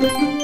Thank you.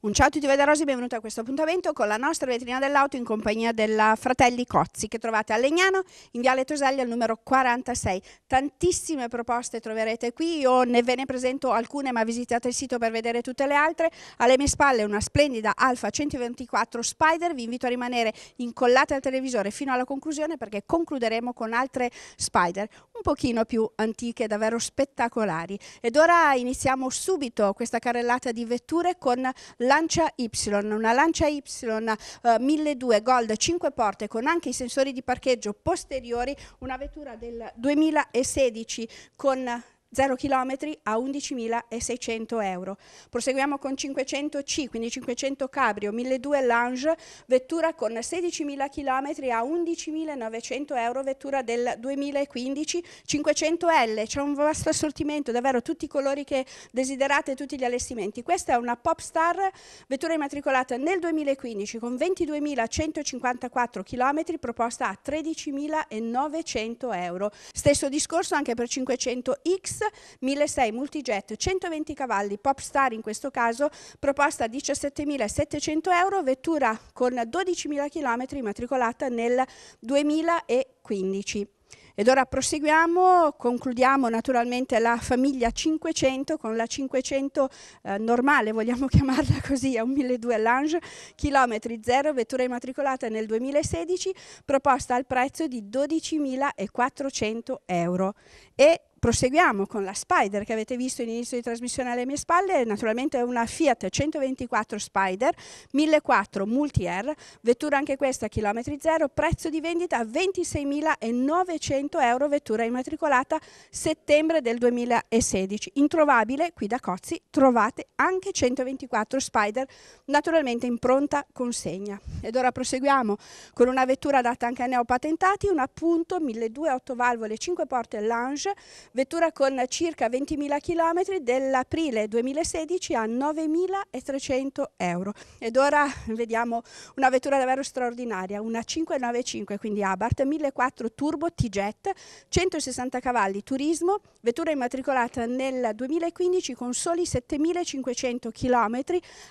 Un ciao a tutti voi da Rosi, benvenuti a questo appuntamento con la nostra vetrina dell'auto in compagnia della Fratelli Cozzi che trovate a Legnano in Viale Toselli al numero 46. Tantissime proposte troverete qui, io ne ve ne presento alcune ma visitate il sito per vedere tutte le altre. Alle mie spalle una splendida Alfa 124 Spider, vi invito a rimanere incollate al televisore fino alla conclusione perché concluderemo con altre Spider un pochino più antiche, davvero spettacolari. Ed ora iniziamo subito questa carrellata di vetture con Lancia Y, una Lancia Y uh, 1200 Gold 5 porte con anche i sensori di parcheggio posteriori, una vettura del 2016 con 0 km a 11.600 euro. Proseguiamo con 500C, quindi 500 Cabrio, 1200 Lounge, vettura con 16.000 km a 11.900 euro, vettura del 2015, 500L, c'è un vasto assortimento, davvero tutti i colori che desiderate, tutti gli allestimenti. Questa è una Popstar, vettura immatricolata nel 2015 con 22.154 km, proposta a 13.900 euro. Stesso discorso anche per 500X, 1600 Multijet 120 cavalli, Popstar in questo caso, proposta a 17.700 euro, vettura con 12.000 km matricolata nel 2015. Ed ora proseguiamo, concludiamo naturalmente la famiglia 500 con la 500 eh, normale, vogliamo chiamarla così, a un 1200 Lange, chilometri zero, vettura immatricolata nel 2016, proposta al prezzo di 12.400 euro. E Proseguiamo con la Spider che avete visto in inizio di trasmissione alle mie spalle, naturalmente è una Fiat 124 Spider 1400 Multi-Air, vettura anche questa a chilometri zero, prezzo di vendita 26.900 euro, vettura immatricolata settembre del 2016. Introvabile qui da Cozzi trovate anche 124 Spider, naturalmente in pronta consegna. Ed ora proseguiamo con una vettura adatta anche a neopatentati, un appunto 1200 valvole 5 porte Lounge vettura con circa 20.000 km dell'aprile 2016 a 9.300 euro. Ed ora vediamo una vettura davvero straordinaria, una 595, quindi Abarth 1.400 Turbo T-Jet, 160 cavalli turismo, vettura immatricolata nel 2015 con soli 7.500 km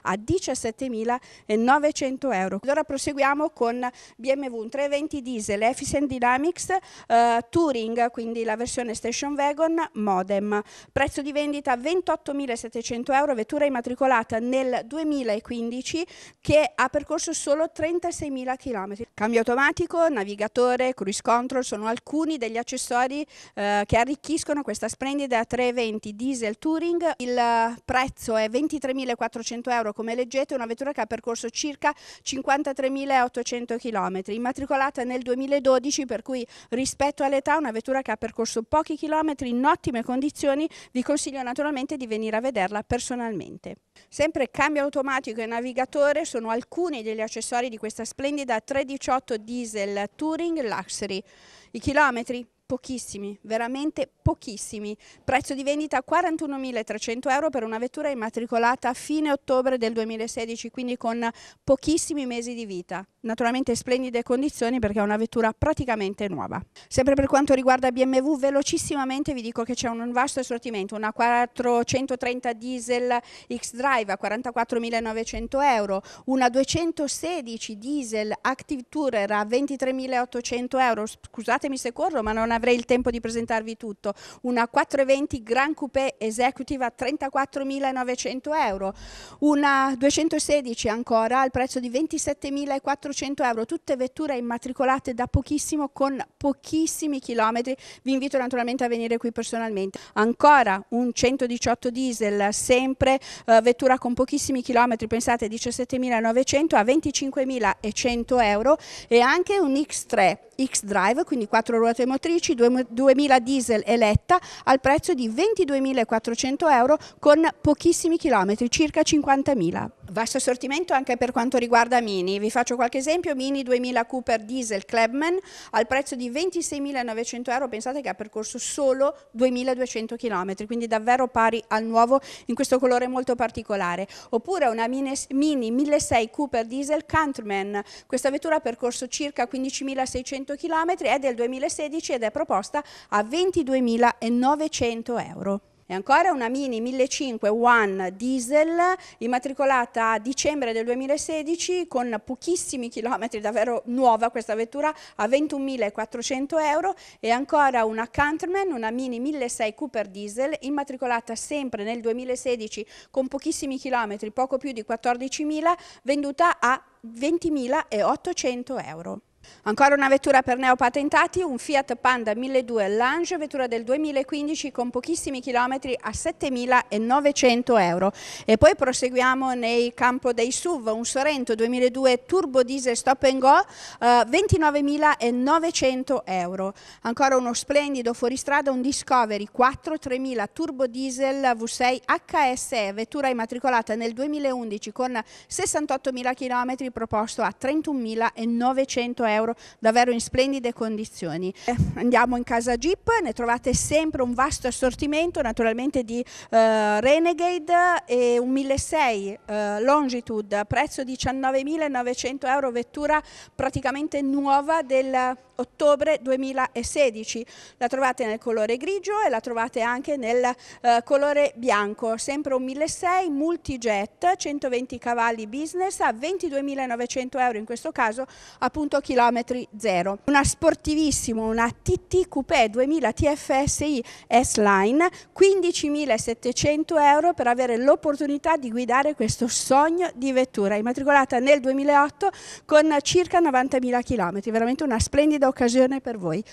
a 17.900 euro. Ed ora proseguiamo con BMW un 320 diesel Efficient Dynamics uh, Touring, quindi la versione Station Wagon Wagon Modem. Prezzo di vendita 28.700 euro, vettura immatricolata nel 2015 che ha percorso solo 36.000 km. Cambio automatico, navigatore, cruise control sono alcuni degli accessori eh, che arricchiscono questa splendida 320 diesel Touring. Il prezzo è 23.400 euro come leggete, una vettura che ha percorso circa 53.800 km, immatricolata nel 2012 per cui rispetto all'età una vettura che ha percorso pochi chilometri in ottime condizioni, vi consiglio naturalmente di venire a vederla personalmente. Sempre cambio automatico e navigatore sono alcuni degli accessori di questa splendida 318 diesel Touring Luxury. I chilometri pochissimi, veramente pochissimi. Prezzo di vendita 41.300 euro per una vettura immatricolata a fine ottobre del 2016, quindi con pochissimi mesi di vita. Naturalmente splendide condizioni perché è una vettura praticamente nuova. Sempre per quanto riguarda BMW, velocissimamente vi dico che c'è un vasto assortimento, una 430 diesel X-Drive a 44.900 euro, una 216 diesel Active Tourer a 23.800 euro, scusatemi se corro ma non avrei il tempo di presentarvi tutto, una 420 Grand Coupé Executive a 34.900 euro, una 216 ancora al prezzo di 27.400 euro, tutte vetture immatricolate da pochissimo con pochissimi chilometri, vi invito naturalmente a venire qui personalmente. Ancora un 118 diesel, sempre eh, vettura con pochissimi chilometri, pensate 17.900 a 25.100 euro e anche un X3 X-Drive, quindi 4 ruote motrici, 2000 diesel eletta al prezzo di 22.400 euro con pochissimi chilometri, circa 50.000. Vasto assortimento anche per quanto riguarda Mini. Vi faccio qualche esempio. Mini 2000 Cooper Diesel Clubman al prezzo di 26.900 euro. Pensate che ha percorso solo 2.200 km, quindi davvero pari al nuovo in questo colore molto particolare. Oppure una Mini, Mini 1600 Cooper Diesel Countryman. Questa vettura ha percorso circa 15.600 km, è del 2016 ed è proposta a 22.900 euro. E ancora una Mini 1500 One Diesel immatricolata a dicembre del 2016 con pochissimi chilometri, davvero nuova questa vettura a 21.400 euro e ancora una Countryman, una Mini 1600 Cooper Diesel immatricolata sempre nel 2016 con pochissimi chilometri, poco più di 14.000, venduta a 20.800 euro. Ancora una vettura per neopatentati, un Fiat Panda 1200 Lange, vettura del 2015 con pochissimi chilometri a 7.900 euro. E poi proseguiamo nel campo dei SUV, un Sorento 2002 Turbo Diesel Stop and Go, eh, 29.900 euro. Ancora uno splendido fuoristrada, un Discovery 4 3000 Turbo Diesel V6 HSE, vettura immatricolata nel 2011 con 68.000 km, proposto a 31.900 euro euro, davvero in splendide condizioni. Eh, andiamo in casa Jeep, ne trovate sempre un vasto assortimento naturalmente di eh, Renegade e un 1600 eh, Longitude, prezzo 19.900 euro, vettura praticamente nuova del ottobre 2016. La trovate nel colore grigio e la trovate anche nel eh, colore bianco, sempre un 1600 multijet, 120 cavalli business a 22.900 euro in questo caso appunto chilometri zero. Una sportivissima, una TT Coupé 2000 TFSI S-Line, 15.700 euro per avere l'opportunità di guidare questo sogno di vettura, immatricolata nel 2008 con circa 90.000 km, veramente una splendida occasione per voi.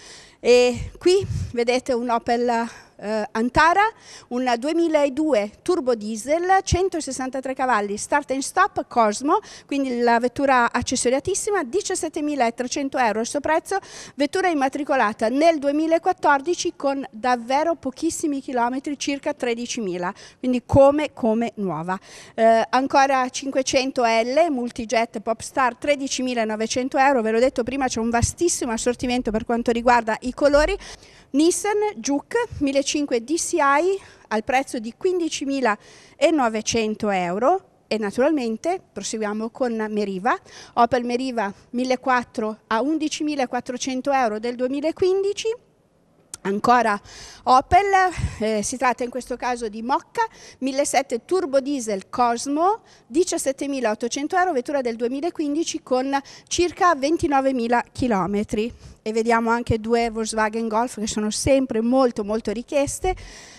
E qui vedete un Opel eh, Antara, un 2002 turbo diesel, 163 cavalli, start and stop Cosmo, quindi la vettura accessoriatissima, 17.300 euro il suo prezzo, vettura immatricolata nel 2014 con davvero pochissimi chilometri, circa 13.000, quindi come, come nuova. Eh, ancora 500L, multijet Popstar, 13.900 euro, ve l'ho detto prima c'è un vastissimo assortimento per quanto riguarda i colori, Nissan Juke 1500 DCI al prezzo di 15.900 euro. E naturalmente proseguiamo con Meriva, Opel Meriva 1.400 a 11.400 euro del 2015, Ancora Opel, eh, si tratta in questo caso di Mocca, 1700 Turbo Diesel Cosmo, 17.800 euro, vettura del 2015 con circa 29.000 chilometri e vediamo anche due Volkswagen Golf che sono sempre molto molto richieste.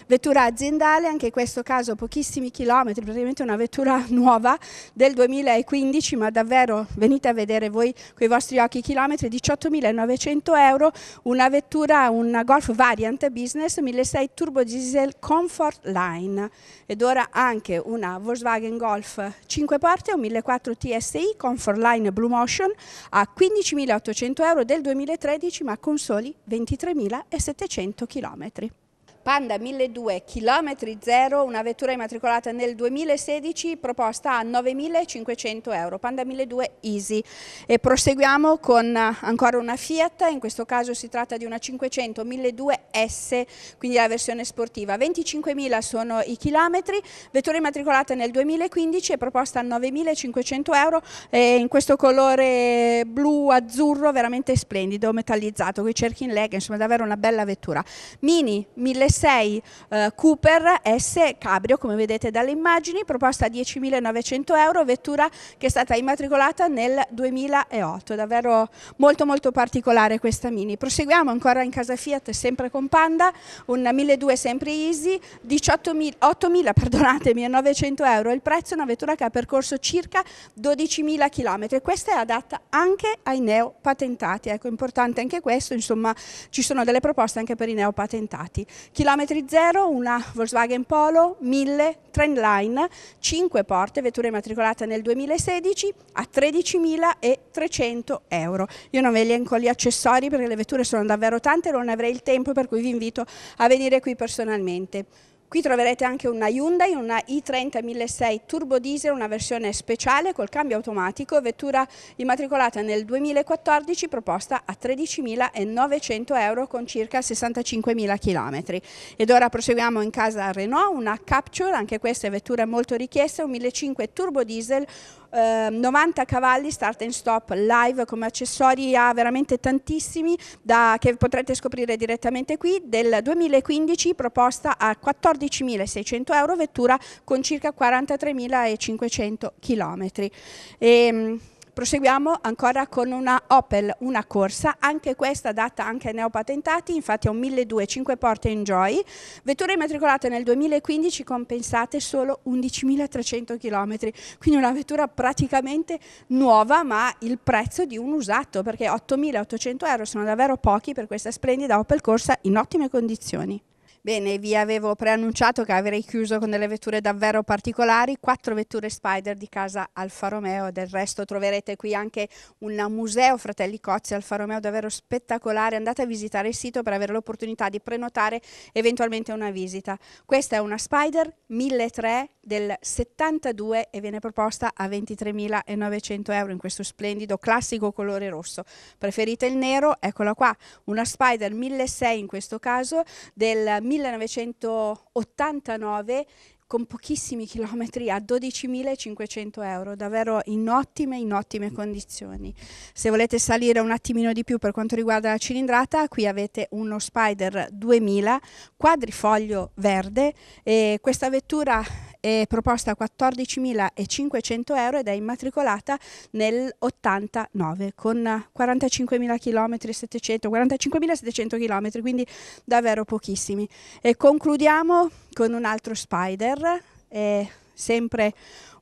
Vettura aziendale, anche in questo caso pochissimi chilometri, praticamente una vettura nuova del 2015, ma davvero venite a vedere voi con i vostri occhi i chilometri, 18.900 euro, una vettura, una Golf Variant Business 1600 Turbo Diesel Comfort Line ed ora anche una Volkswagen Golf 5 porte, un 1400 TSI Comfort Line Blue Motion a 15.800 euro del 2013 13 ma con soli 23.700 km. Panda 1200 km 0, una vettura immatricolata nel 2016 proposta a 9.500 euro, Panda 1200 Easy. E proseguiamo con ancora una Fiat, in questo caso si tratta di una 500 1200 S, quindi la versione sportiva. 25.000 sono i chilometri, vettura immatricolata nel 2015 e proposta a 9.500 euro e in questo colore blu-azzurro veramente splendido, metallizzato, con i cerchi in lega, insomma davvero una bella vettura. Mini 1600 6 eh, Cooper S Cabrio, come vedete dalle immagini, proposta a 10.900 euro, vettura che è stata immatricolata nel 2008, davvero molto molto particolare questa Mini. Proseguiamo ancora in casa Fiat, sempre con Panda, un 1.200 sempre Easy, 8.000 perdonatemi, 900 euro il prezzo, una vettura che ha percorso circa 12.000 km. Questa è adatta anche ai neopatentati, ecco importante anche questo, insomma ci sono delle proposte anche per i neopatentati. Chilometri zero, una Volkswagen Polo 1000 Trendline, 5 porte, vettura immatricolata nel 2016 a 13.300 euro. Io non ve li elenco gli accessori perché le vetture sono davvero tante non avrei il tempo per cui vi invito a venire qui personalmente. Qui troverete anche una Hyundai, una i30 1600 turbo diesel, una versione speciale col cambio automatico, vettura immatricolata nel 2014 proposta a 13.900 euro con circa 65.000 km. Ed ora proseguiamo in casa Renault, una Capture, anche questa è vettura molto richiesta, un 1500 turbo diesel, 90 ehm, cavalli start and stop live come accessori ha veramente tantissimi da, che potrete scoprire direttamente qui del 2015 proposta a 14.600 euro vettura con circa 43.500 km. E, Proseguiamo ancora con una Opel, una corsa, anche questa data anche ai neopatentati, infatti è un 1200 5 porte Enjoy, vettura immatricolata nel 2015 compensate solo 11.300 km, quindi una vettura praticamente nuova ma il prezzo di un usato perché 8.800 euro sono davvero pochi per questa splendida Opel Corsa in ottime condizioni. Bene, vi avevo preannunciato che avrei chiuso con delle vetture davvero particolari, quattro vetture Spider di casa Alfa Romeo, del resto troverete qui anche un museo Fratelli Cozzi Alfa Romeo davvero spettacolare, andate a visitare il sito per avere l'opportunità di prenotare eventualmente una visita. Questa è una Spider 1300 del 72 e viene proposta a 23.900 euro in questo splendido classico colore rosso. Preferite il nero? Eccola qua, una Spider 1600 in questo caso del 1989 con pochissimi chilometri a 12.500 euro, davvero in ottime, in ottime condizioni. Se volete salire un attimino di più per quanto riguarda la cilindrata, qui avete uno Spider 2000 quadrifoglio verde e questa vettura è proposta a 14.500 euro ed è immatricolata nel 89 con 45.000 km 700 45.700 km quindi davvero pochissimi. E concludiamo con un altro Spider è sempre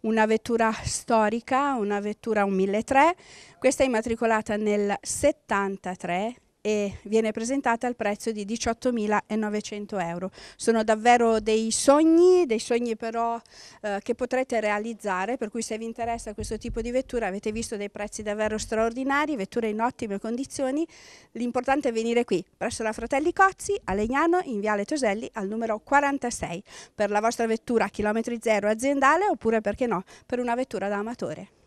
una vettura storica una vettura un 1300 questa è immatricolata nel 73 e viene presentata al prezzo di 18.900 euro. Sono davvero dei sogni, dei sogni però eh, che potrete realizzare, per cui se vi interessa questo tipo di vettura avete visto dei prezzi davvero straordinari, vetture in ottime condizioni, l'importante è venire qui presso la Fratelli Cozzi a Legnano in Viale Toselli al numero 46 per la vostra vettura a chilometri zero aziendale oppure perché no per una vettura da amatore.